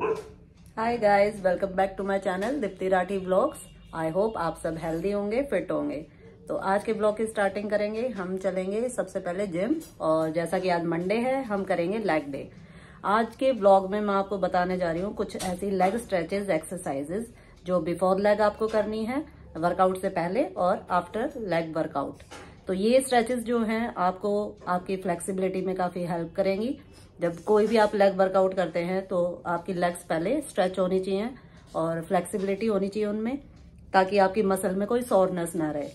Hi guys welcome back to my channel Deepti Rathi blogs I hope आप सब healthy होंगे fit होंगे। तो आज के ब्लॉग की स्टार्टिंग करेंगे, हम चलेंगे सबसे पहले जिम और जैसा कि आज मंडे है, हम करेंगे लेग डे आज के ब्लॉग में मैं आपको बताने जा रही हूँ कुछ ऐसी लेग स्ट्रेचेज एक्सरसाइजेज जो बिफोर लेग आपको करनी है वर्कआउट से पहले और आफ्टर लेग वर्कआउट तो ये स्ट्रेचेस जो हैं, आपको आपकी फ्लेक्सिबिलिटी में काफ़ी हेल्प करेंगी। जब कोई भी आप लेग वर्कआउट करते हैं तो आपकी लेग्स पहले स्ट्रेच होनी चाहिए और फ्लेक्सिबिलिटी होनी चाहिए उनमें, ताकि आपकी मसल में कोई सोरनेस ना रहे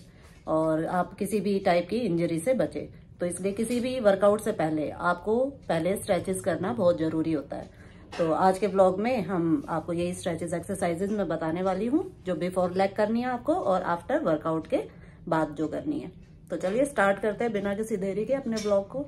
और आप किसी भी टाइप की इंजरी से बचे। तो इसलिए किसी भी वर्कआउट से पहले आपको पहले स्ट्रेचेस करना बहुत ज़रूरी होता है। तो आज के ब्लॉग में हम आपको यही स्ट्रेचेस एक्सरसाइजेज में बताने वाली हूँ, जो बिफोर लेग करनी है आपको और आफ्टर वर्कआउट के बाद जो करनी है। तो चलिए स्टार्ट करते हैं बिना किसी देरी के अपने ब्लॉग को।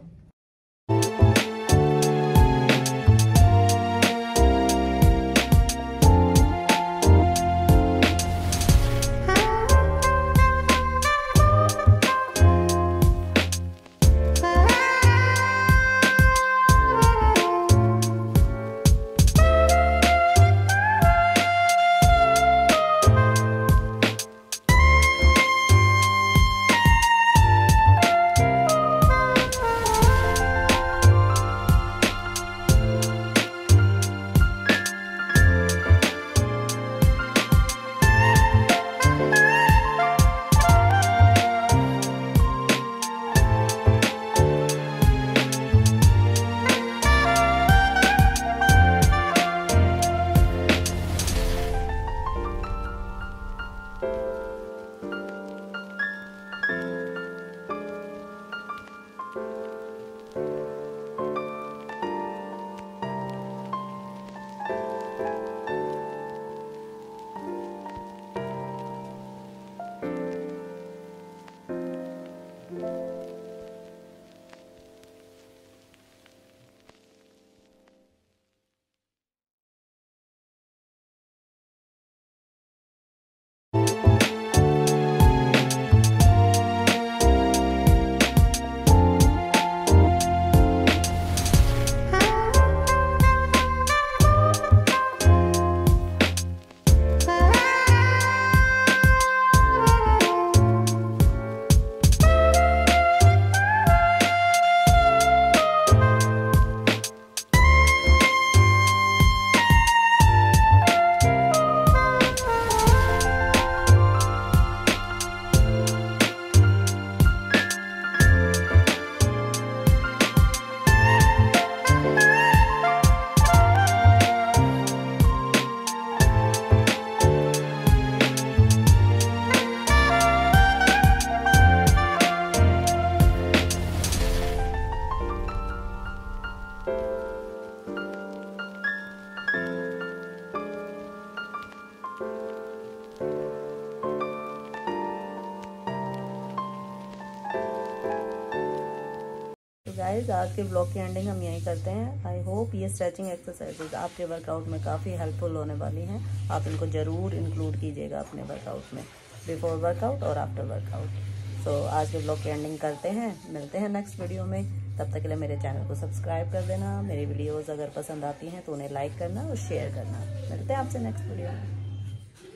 गाइस आज के ब्लॉग की एंडिंग हम यहीं करते हैं। आई होप ये स्ट्रेचिंग एक्सरसाइजेज आपके वर्कआउट में काफ़ी हेल्पफुल होने वाली हैं। आप इनको ज़रूर इंक्लूड कीजिएगा अपने वर्कआउट में बिफोर वर्कआउट और आफ्टर वर्कआउट सो आज के ब्लॉग की एंडिंग करते हैं। मिलते हैं नेक्स्ट वीडियो में। तब तक के लिए मेरे चैनल को सब्सक्राइब कर देना। मेरी वीडियोज़ अगर पसंद आती हैं तो उन्हें लाइक करना और शेयर करना। मिलते हैं आपसे नेक्स्ट वीडियो में।